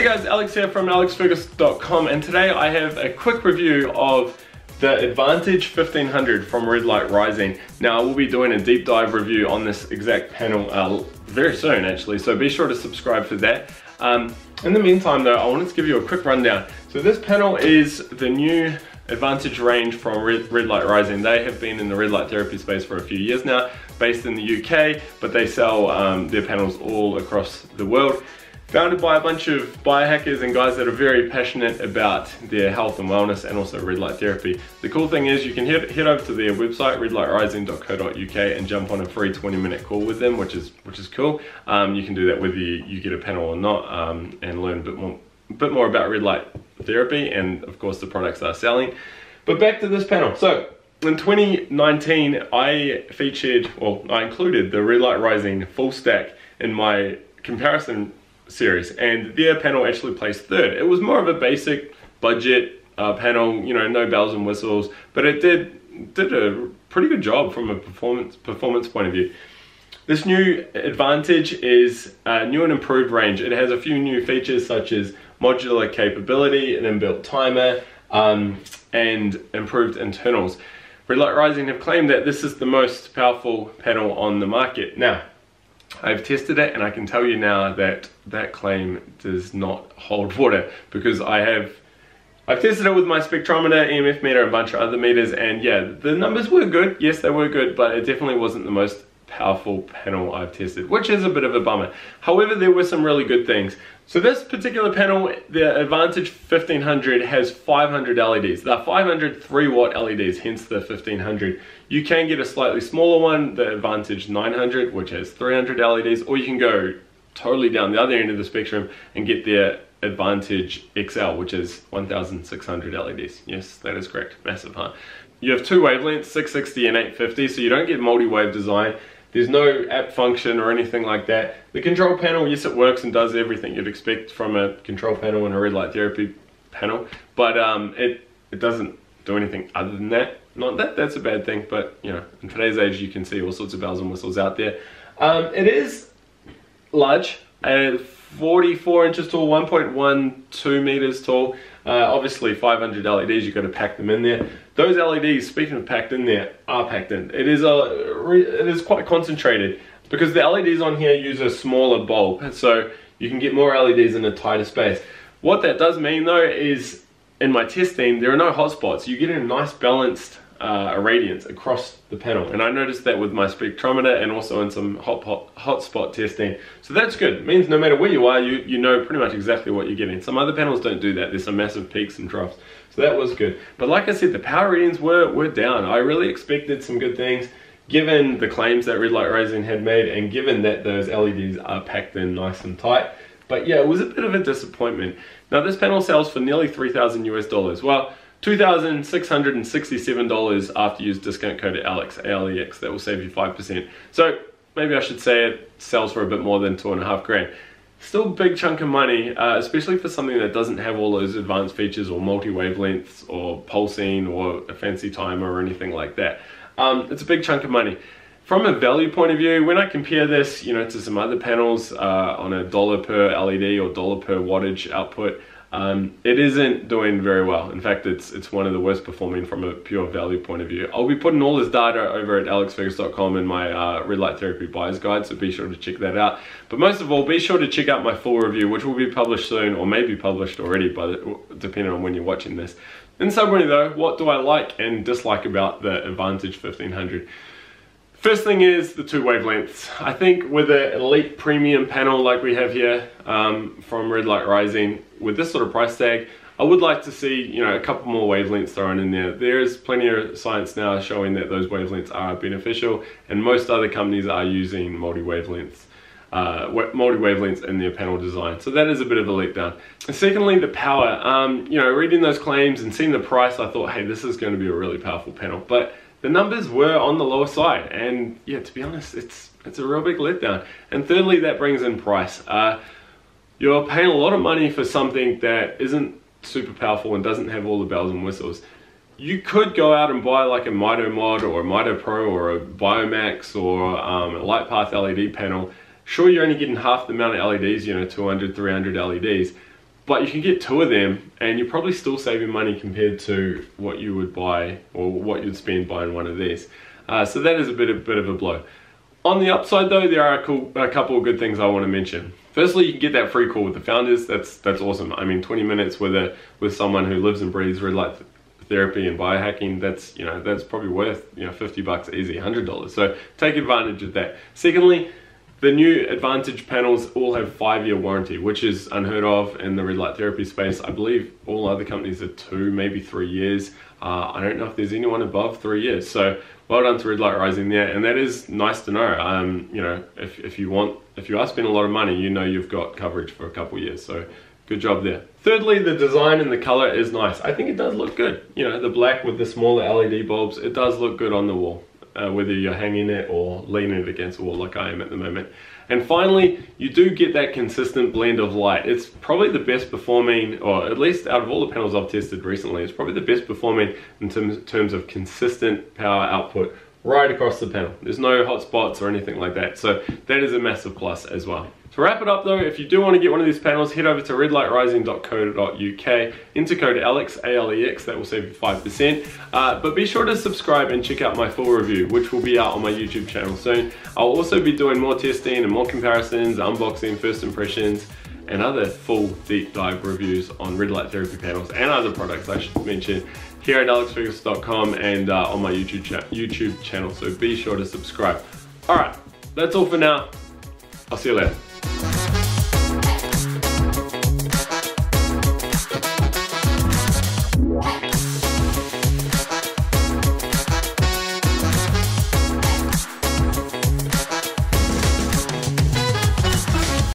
Hey guys, Alex here from alexfergus.com and today I have a quick review of the Advantage 1500 from Red Light Rising. Now I will be doing a deep dive review on this exact panel uh, very soon actually, so be sure to subscribe for that. Um, in the meantime though, I wanted to give you a quick rundown. So this panel is the new Advantage range from Red, Red Light Rising. They have been in the red light therapy space for a few years now, based in the UK, but they sell um, their panels all across the world. Founded by a bunch of biohackers and guys that are very passionate about their health and wellness and also red light therapy. The cool thing is you can head, head over to their website, redlightrising.co.uk and jump on a free 20 minute call with them, which is which is cool. Um, you can do that whether you, you get a panel or not um, and learn a bit more, a bit more about red light therapy and of course the products they're selling. But back to this panel. So in 2019, I featured, well, I included the Red Light Rising full stack in my comparison series and their panel actually placed third. It was more of a basic budget uh, panel, you know, no bells and whistles, but it did did a pretty good job from a performance performance point of view. This new Advantage is a new and improved range. It has a few new features such as modular capability, an inbuilt timer, um, and improved internals. Red Light Rising have claimed that this is the most powerful panel on the market. Now, I've tested it and I can tell you now that that claim does not hold water because I have I've tested it with my spectrometer, EMF meter, a bunch of other meters and yeah, the numbers were good. Yes, they were good, but it definitely wasn't the most powerful panel I've tested, which is a bit of a bummer. However, there were some really good things. So this particular panel, the Advantage 1500 has 500 LEDs. They're 500 3 watt LEDs, hence the 1500. You can get a slightly smaller one, the Advantage 900, which has 300 LEDs, or you can go totally down the other end of the spectrum and get the Advantage XL, which is 1600 LEDs. Yes, that is correct, massive, huh? You have two wavelengths, 660 and 850, so you don't get multi-wave design. There's no app function or anything like that. The control panel, yes it works and does everything you'd expect from a control panel and a red light therapy panel, but um, it, it doesn't do anything other than that. Not that that's a bad thing, but you know, in today's age you can see all sorts of bells and whistles out there. Um, it is large, uh, 44 inches tall, 1.12 meters tall. Uh, obviously 500 LEDs, you've got to pack them in there. Those LEDs, speaking of packed in there, are packed in. It is, a, it is quite concentrated because the LEDs on here use a smaller bulb. So you can get more LEDs in a tighter space. What that does mean though is in my testing, there are no hotspots. You get a nice balanced uh, irradiance across the panel. And I noticed that with my spectrometer and also in some hot, hotspot testing. So that's good. It means no matter where you are, you, you know pretty much exactly what you're getting. Some other panels don't do that. There's some massive peaks and troughs. So that was good. But like I said, the power readings were, were down. I really expected some good things given the claims that Red Light Rising had made and given that those LEDs are packed in nice and tight. But yeah, it was a bit of a disappointment. Now this panel sells for nearly 3,000 US dollars. Well, $2,667 after you use discount code ALEX, A-L-E-X, that will save you 5%. So maybe I should say it sells for a bit more than two and a half grand. Still a big chunk of money, uh, especially for something that doesn't have all those advanced features or multi-wavelengths or pulsing or a fancy timer or anything like that. Um, it's a big chunk of money. From a value point of view, when I compare this, you know, to some other panels uh, on a dollar per LED or dollar per wattage output, um, it isn't doing very well. In fact, it's it's one of the worst performing from a pure value point of view. I'll be putting all this data over at alexfergus.com in my uh, red light therapy buyer's guide, so be sure to check that out. But most of all, be sure to check out my full review, which will be published soon, or maybe published already, but depending on when you're watching this. In summary though, what do I like and dislike about the Advantage 1500? First thing is the two wavelengths. I think with an elite premium panel like we have here um, from Red Light Rising, with this sort of price tag, I would like to see you know a couple more wavelengths thrown in there. There is plenty of science now showing that those wavelengths are beneficial, and most other companies are using multi-wavelengths. Uh, multi-wavelengths in their panel design. So that is a bit of a letdown. And secondly, the power. Um, you know, reading those claims and seeing the price, I thought, hey, this is going to be a really powerful panel. But the numbers were on the lower side and yeah to be honest it's it's a real big letdown and thirdly that brings in price. Uh, you're paying a lot of money for something that isn't super powerful and doesn't have all the bells and whistles. You could go out and buy like a Mito Mod or a Mito Pro or a Biomax or um, a LightPath LED panel. Sure you're only getting half the amount of LEDs you know 200 300 LEDs but you can get two of them and you're probably still saving money compared to what you would buy or what you'd spend buying one of these. Uh, so that is a bit, a bit of a blow. On the upside though, there are a, cool, a couple of good things I want to mention. Firstly, you can get that free call with the founders. That's that's awesome. I mean, 20 minutes with a with someone who lives and breathes red light therapy and biohacking. That's you know that's probably worth you know 50 bucks easy, 100 dollars. So take advantage of that. Secondly, the new Advantage panels all have five-year warranty, which is unheard of in the red light therapy space. I believe all other companies are two, maybe three years. Uh, I don't know if there's anyone above three years. So well done to Red Light Rising there, and that is nice to know. Um, you know, if, if you want, if you are spending a lot of money, you know you've got coverage for a couple years. So good job there. Thirdly, the design and the color is nice. I think it does look good. You know, the black with the smaller LED bulbs, it does look good on the wall uh, whether you're hanging it or leaning it against a wall like I am at the moment. And finally, you do get that consistent blend of light. It's probably the best performing, or at least out of all the panels I've tested recently, it's probably the best performing in terms, terms of consistent power output right across the panel. There's no hot spots or anything like that. So that is a massive plus as well. To wrap it up though, if you do want to get one of these panels, head over to redlightrising.co.uk, enter code ALEX, A-L-E-X, that will save you 5%. Uh, but be sure to subscribe and check out my full review, which will be out on my YouTube channel soon. I'll also be doing more testing and more comparisons, unboxing, first impressions, and other full deep dive reviews on red light therapy panels and other products I should mention here at alexfergus.com and uh, on my YouTube, cha YouTube channel. So be sure to subscribe. All right, that's all for now. I'll see you later.